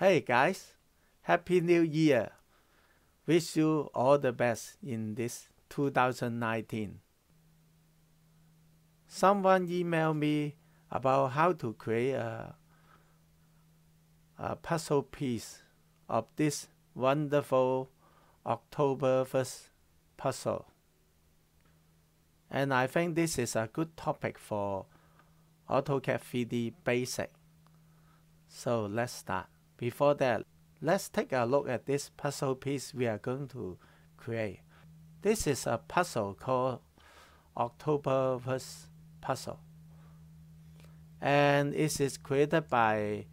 Hey guys, Happy New Year! Wish you all the best in this 2019. Someone emailed me about how to create a, a puzzle piece of this wonderful Oktoberfest puzzle. And I think this is a good topic for AutoCAD 3D Basic. So let's start. Before that, let's take a look at this puzzle piece we are going to create. This is a puzzle called Oktoberfest Puzzle. And it is created by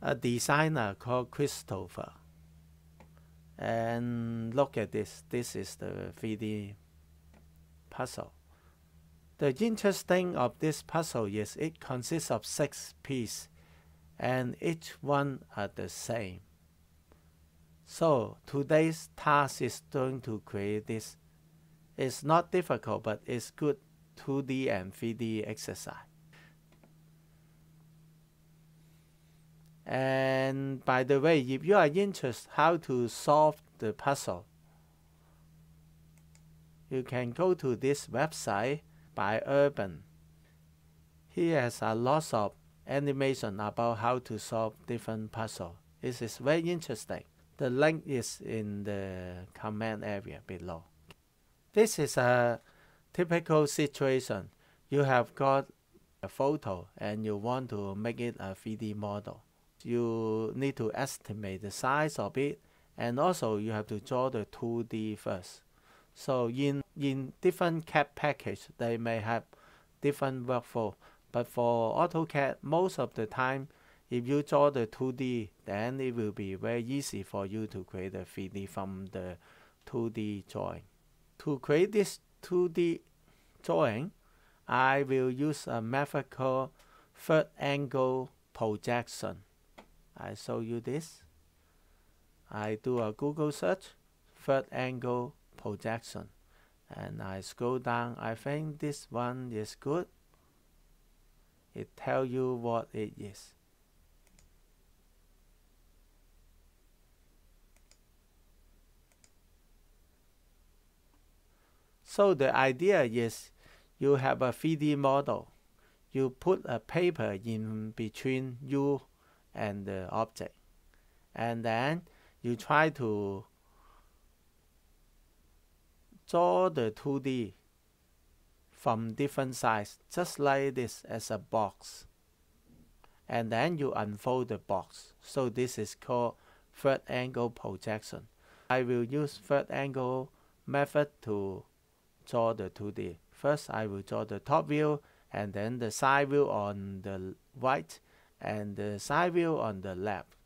a designer called Christopher. And look at this. This is the 3D puzzle. The interesting of this puzzle is it consists of six pieces and each one are the same. So today's task is going to create this. It's not difficult, but it's good 2D and 3D exercise. And by the way, if you are interested how to solve the puzzle, you can go to this website by Urban. He has a lot of animation about how to solve different puzzle. This is very interesting. The link is in the comment area below. This is a typical situation. You have got a photo and you want to make it a 3D model. You need to estimate the size of it and also you have to draw the 2D first. So in, in different CAD package, they may have different workflow. But for AutoCAD, most of the time, if you draw the 2D, then it will be very easy for you to create a 3D from the 2D drawing. To create this 2D drawing, I will use a method called third angle projection. I show you this. I do a Google search, third angle projection. And I scroll down. I think this one is good it tell you what it is. So the idea is you have a 3D model. You put a paper in between you and the object. And then you try to draw the 2D from different sides, just like this as a box. And then you unfold the box. So this is called third angle projection. I will use third angle method to draw the 2D. First, I will draw the top view and then the side view on the right and the side view on the left.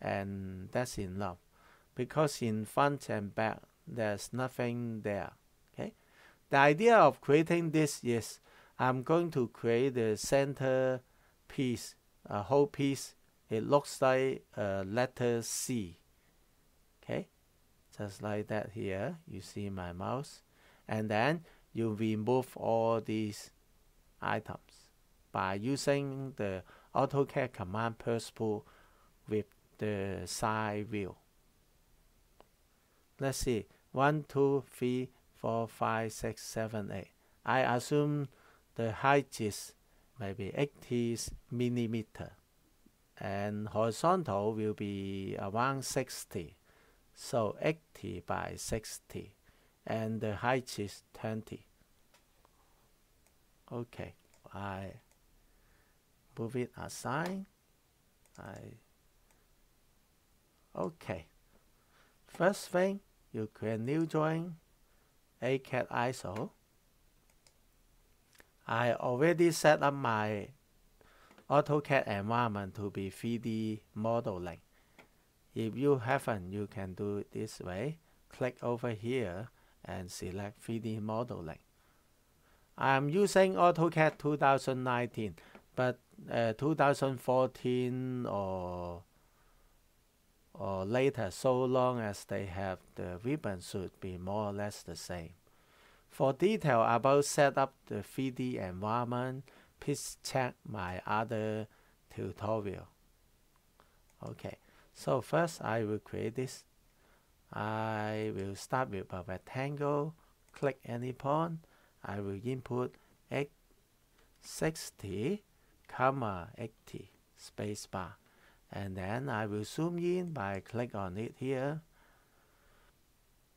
And that's enough because in front and back, there's nothing there. The idea of creating this is I'm going to create the center piece, a whole piece. It looks like a letter C. Okay, just like that here. You see my mouse. And then you remove all these items by using the AutoCAD command Pull with the side view. Let's see. One, two, three, four, five, six, seven, eight. I assume the height is maybe 80 millimeter and horizontal will be around 60. So 80 by 60 and the height is 20. Okay, I move it aside. I okay. First thing, you create new drawing ACAD ISO. I already set up my AutoCAD environment to be 3D modeling. If you haven't, you can do it this way. Click over here and select 3D modeling. I'm using AutoCAD 2019, but uh, 2014 or or later so long as they have the ribbon should be more or less the same. For detail about set up the 3D environment, please check my other tutorial. Okay, so first I will create this. I will start with a rectangle, click any point. I will input x 60, comma 80, spacebar. And then I will zoom in by click on it here.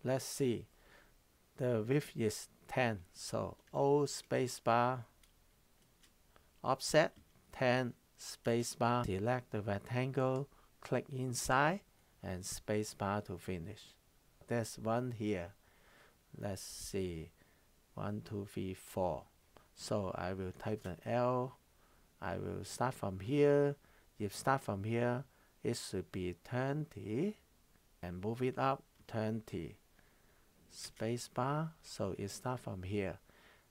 Let's see. The width is 10, so O spacebar, offset 10 spacebar, select the rectangle, click inside and spacebar to finish. There's one here. Let's see. One, two, three, four. So I will type the L. I will start from here. If start from here, it should be 20 and move it up 20. Spacebar, so it start from here.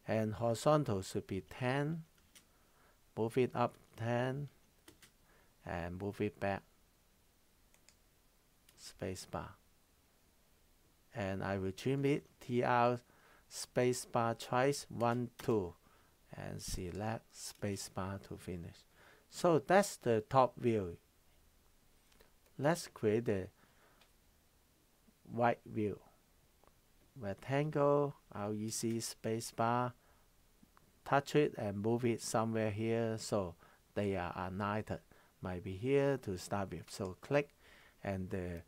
And horizontal should be 10. Move it up 10 and move it back spacebar. And I will trim it TR spacebar twice, 1, 2, and select spacebar to finish. So that's the top view. Let's create the right view. Rectangle, REC spacebar, touch it and move it somewhere here so they are united. Might be here to start with. So click and the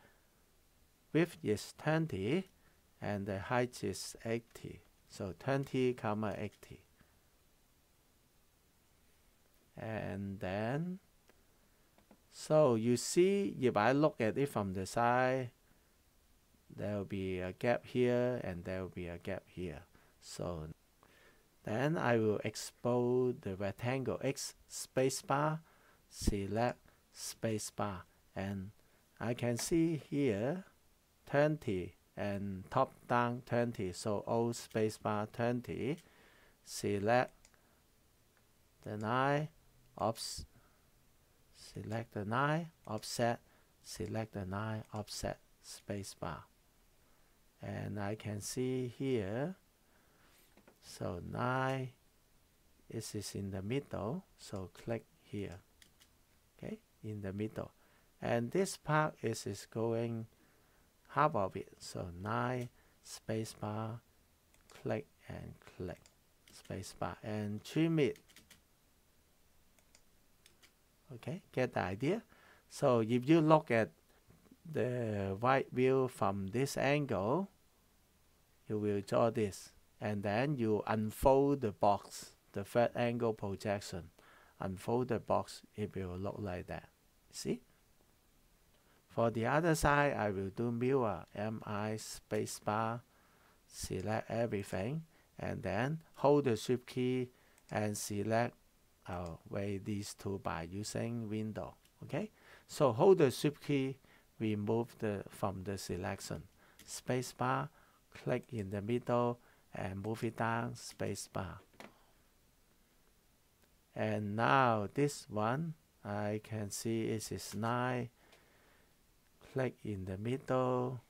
width is 20 and the height is 80. So 20 comma 80. And then, so you see, if I look at it from the side, there will be a gap here and there will be a gap here. So then I will explode the rectangle X spacebar, select spacebar, and I can see here 20 and top down 20 so O spacebar 20 select then 9 ops select the 9 offset select the 9 offset spacebar and I can see here so 9 this is in the middle so click here okay in the middle and this part is, is going half of it. So 9 spacebar, click and click spacebar and trim it. Okay, get the idea? So if you look at the right view from this angle, you will draw this. And then you unfold the box, the third angle projection. Unfold the box, it will look like that. See? For the other side, I will do mirror, MI spacebar, select everything, and then hold the shift key and select uh, way these two by using window. Okay, so hold the shift key, remove the from the selection. Spacebar, click in the middle and move it down, spacebar. And now this one, I can see it is 9 click in the middle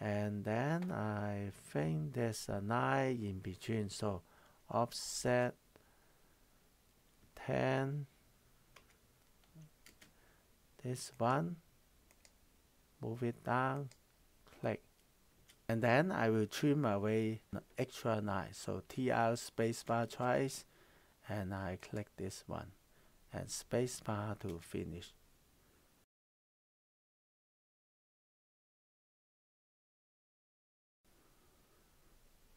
and then I think there's a 9 in between so offset 10 this one. Move it down. Click and then I will trim away extra 9 so TR spacebar twice. And I click this one. And spacebar to finish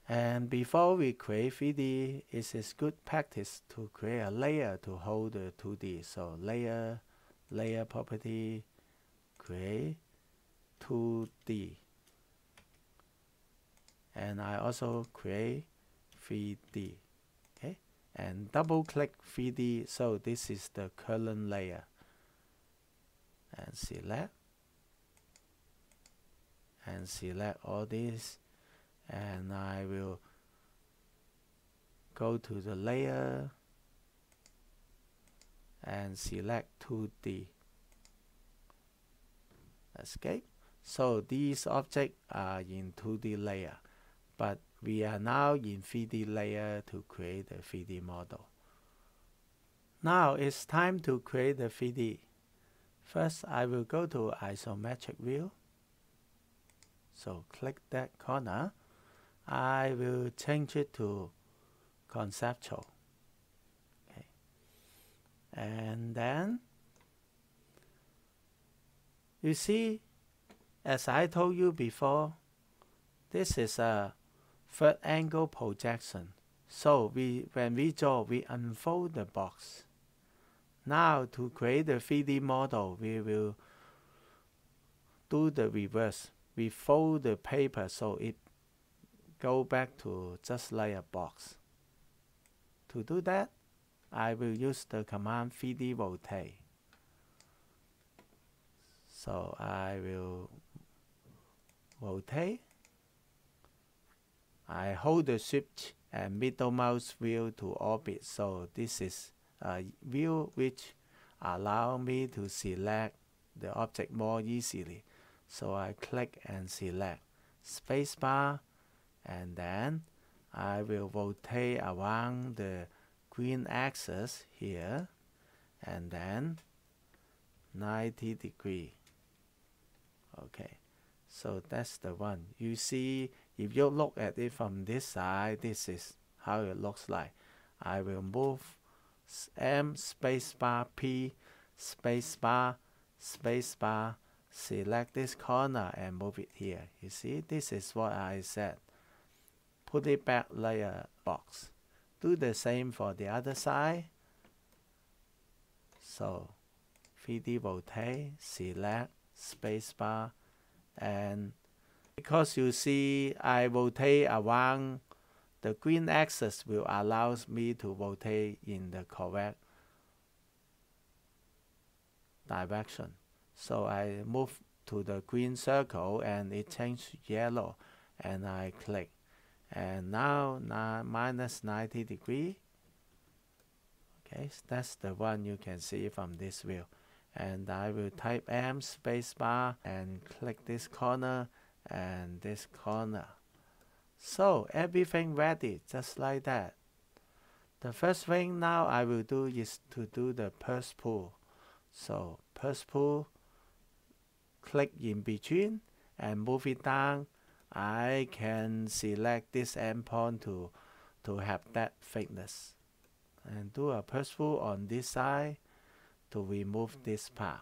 And before we create 3D, it is good practice to create a layer to hold the 2D. So layer, layer property, create 2D. And I also create 3D. Okay, and double click 3D. So this is the current layer. And select. And select all these and I will go to the layer and select 2D escape so these objects are in 2D layer but we are now in 3D layer to create a 3D model now it's time to create the 3D First, I will go to isometric view. So click that corner. I will change it to conceptual. Okay. And then you see, as I told you before, this is a third angle projection. So we when we draw, we unfold the box. Now to create a 3D model, we will do the reverse. We fold the paper so it go back to just like a box. To do that, I will use the command 3D rotate. So I will rotate. I hold the shift and middle mouse wheel to orbit. So this is a view which allow me to select the object more easily. So I click and select spacebar and then I will rotate around the green axis here. And then 90 degree. Okay so that's the one. You see if you look at it from this side this is how it looks like. I will move M spacebar P spacebar spacebar select this corner and move it here. You see this is what I said put it back a box. Do the same for the other side. So 3D rotate, select, spacebar, and because you see I rotate around the green axis will allow me to rotate in the correct direction. So I move to the green circle and it changed yellow and I click and now, minus 90 degree. Okay so that's the one you can see from this view. And I will type M spacebar and click this corner and this corner. So everything ready just like that. The first thing now I will do is to do the push pull. So push pull click in between and move it down I can select this endpoint to, to have that thickness and do a push pull on this side to remove this part.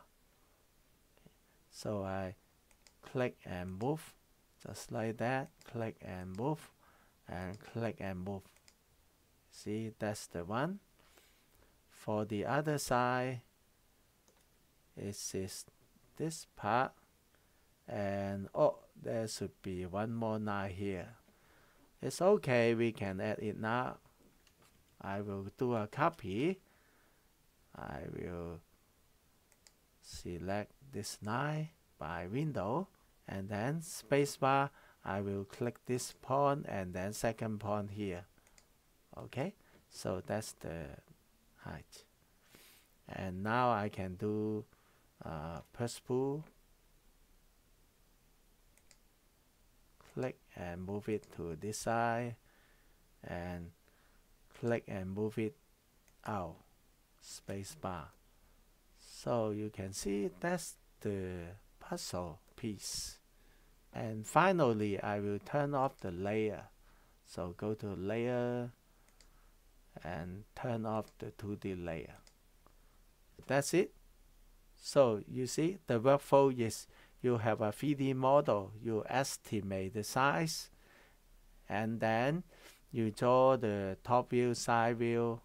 So I click and move just like that, click and move and click and move. See, that's the one. For the other side, it is this part and oh there should be one more line here. It's okay we can add it now. I will do a copy. I will select this line by window and then spacebar I will click this pawn and then second point here. Okay? So that's the height. And now I can do uh, pull click and move it to this side and click and move it out spacebar so you can see that's the puzzle piece. And finally I will turn off the layer. So go to layer and turn off the 2D layer. That's it. So you see the workflow is you have a 3D model, you estimate the size, and then you draw the top view, side view,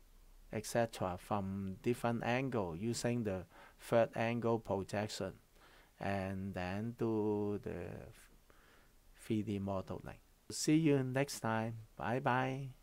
etc. from different angle using the third angle projection, and then do the 3D modeling. See you next time. Bye bye.